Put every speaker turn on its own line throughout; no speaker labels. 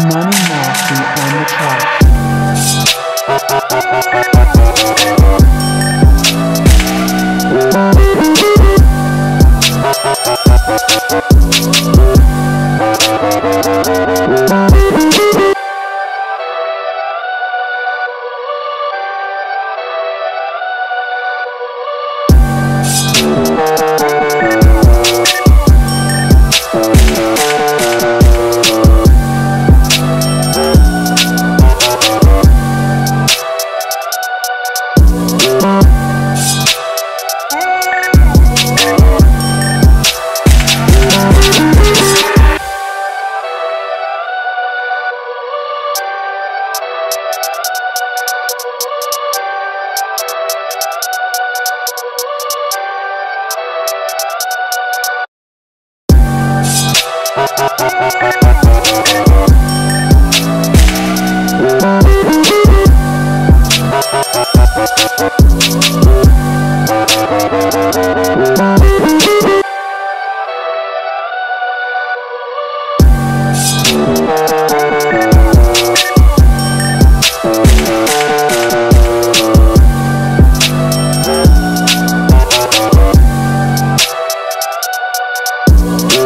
Money Nasty on the track.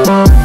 Bye.